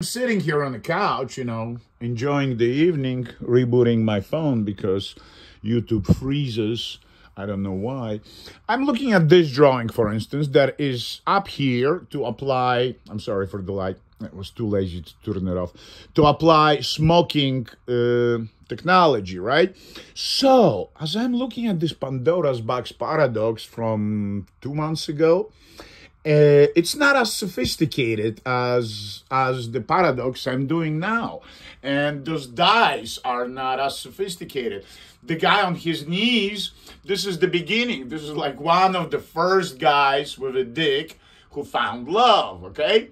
sitting here on the couch, you know, enjoying the evening, rebooting my phone because YouTube freezes. I don't know why. I'm looking at this drawing, for instance, that is up here to apply. I'm sorry for the light. I was too lazy to turn it off. To apply smoking uh, technology, right? So, as I'm looking at this Pandora's box paradox from two months ago, uh, it's not as sophisticated as as the paradox I'm doing now, and those dice are not as sophisticated. The guy on his knees, this is the beginning. This is like one of the first guys with a dick who found love. Okay,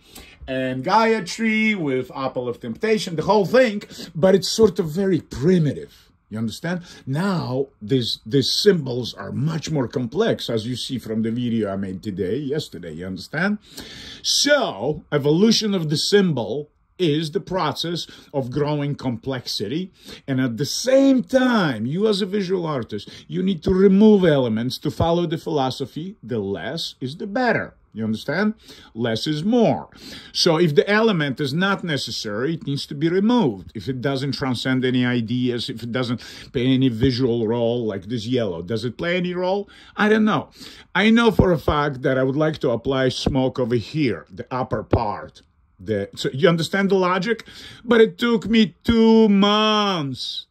and Gaia tree with apple of temptation, the whole thing, but it's sort of very primitive you understand? Now, these, these symbols are much more complex, as you see from the video I made today, yesterday, you understand? So, evolution of the symbol is the process of growing complexity. And at the same time, you as a visual artist, you need to remove elements to follow the philosophy. The less is the better. You understand? Less is more. So if the element is not necessary, it needs to be removed. If it doesn't transcend any ideas, if it doesn't play any visual role, like this yellow, does it play any role? I don't know. I know for a fact that I would like to apply smoke over here, the upper part. The, so you understand the logic? But it took me two months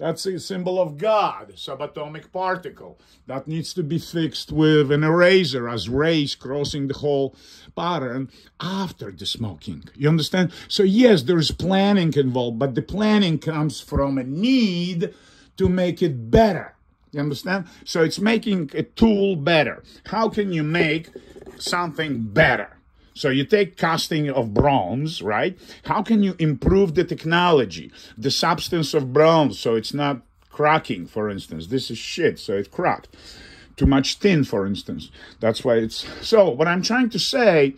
that's a symbol of God, subatomic particle. That needs to be fixed with an eraser as rays crossing the whole pattern after the smoking. You understand? So yes, there's planning involved, but the planning comes from a need to make it better. You understand? So it's making a tool better. How can you make something better? So you take casting of bronze, right? How can you improve the technology, the substance of bronze, so it's not cracking, for instance? This is shit, so it cracked. Too much tin, for instance. That's why it's... So what I'm trying to say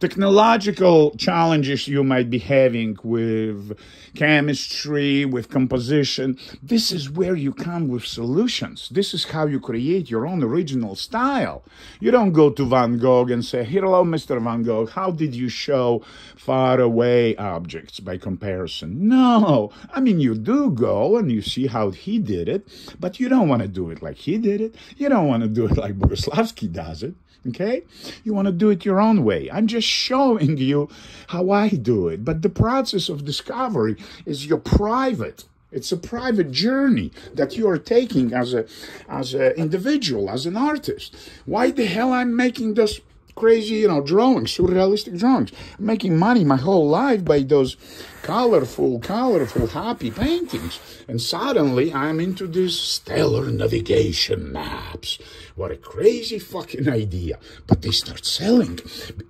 technological challenges you might be having with chemistry, with composition. This is where you come with solutions. This is how you create your own original style. You don't go to Van Gogh and say, hello, Mr. Van Gogh, how did you show far away objects by comparison? No, I mean, you do go and you see how he did it, but you don't want to do it like he did it. You don't want to do it like Bogoslowsky does it. Okay? You want to do it your own way. I'm just showing you how I do it. But the process of discovery is your private. It's a private journey that you are taking as a as an individual, as an artist. Why the hell I'm making those crazy, you know, drawings, surrealistic drawings. I'm making money my whole life by those colorful, colorful, happy paintings. And suddenly I'm into these stellar navigation maps. What a crazy fucking idea. But they start selling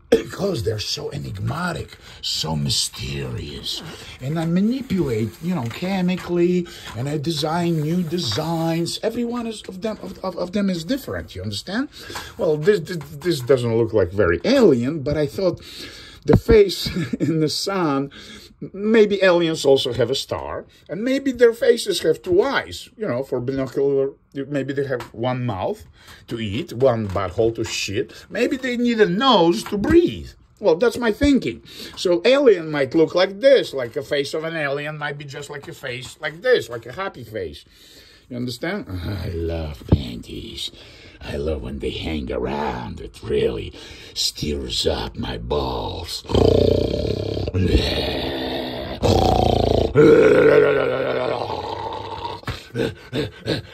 because they're so enigmatic, so mysterious. And I manipulate, you know, chemically, and I design new designs. Every one is, of them of, of, of them is different, you understand? Well, this, this, this doesn't look like very alien, but I thought the face in the sun maybe aliens also have a star and maybe their faces have two eyes you know for binocular maybe they have one mouth to eat one butthole to shit maybe they need a nose to breathe well, that's my thinking. So alien might look like this, like a face of an alien might be just like a face like this, like a happy face. You understand? I love panties. I love when they hang around. It really stirs up my balls.